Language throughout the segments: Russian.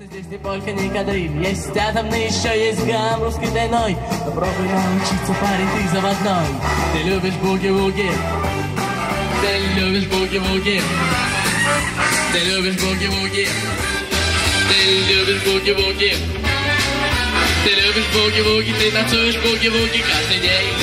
Здесь не только не кадриль. Есть атомный, еще есть гам русский двойной Попробуй научиться, парень, ты заводной. Ты любишь буги-вуги. Ты любишь буги-вуги. Ты любишь буги-вуги. Ты любишь буги-вуги. Ты любишь буги-вуги Ты танцуешь буги-вуги каждый день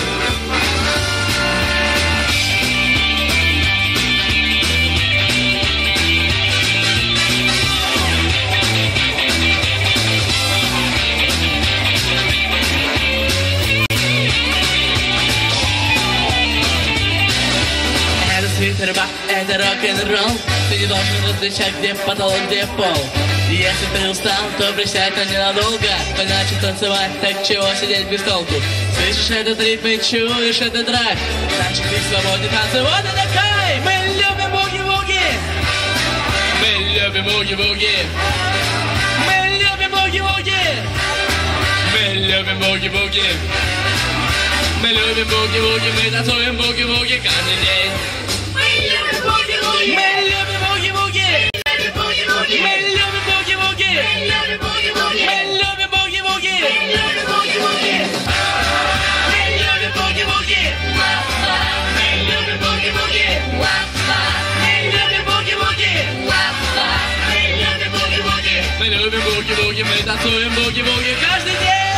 это рок-н-ролл. Ты не должен различать, где потолок, где пол. Если ты устал, то присядь, но ненадолго. Иначе танцевать, так чего сидеть без толку. Слышишь этот ритм и чуешь этот драйв. Значит ты свободен танцы, вот это кайф! Мы любим буги-буги Мы любим буги-буги Мы любим буги-буги Мы любим буги-буги мы любим буги-буги, мы танцуем буги-буги каждый день. Мы любим буги-буги, мы танцуем буги-буги каждый день!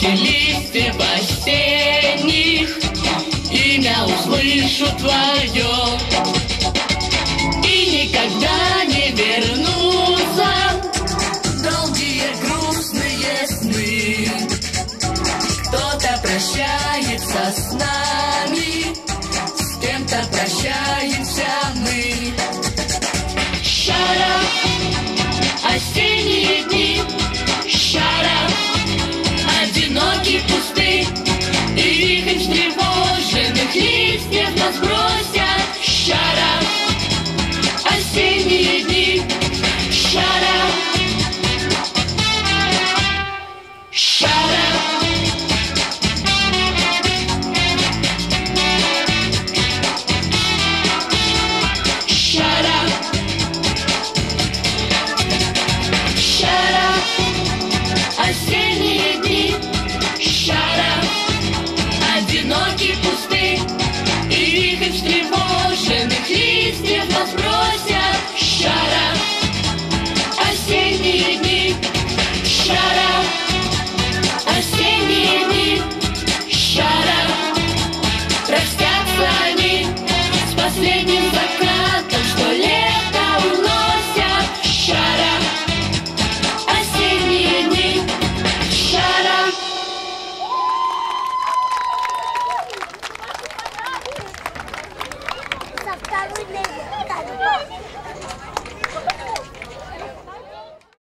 Листьев осенних, имя услышу твое. И никогда не вернутся долгие грустные сны. Кто-то прощается с нами, с кем-то прощаемся Shut up!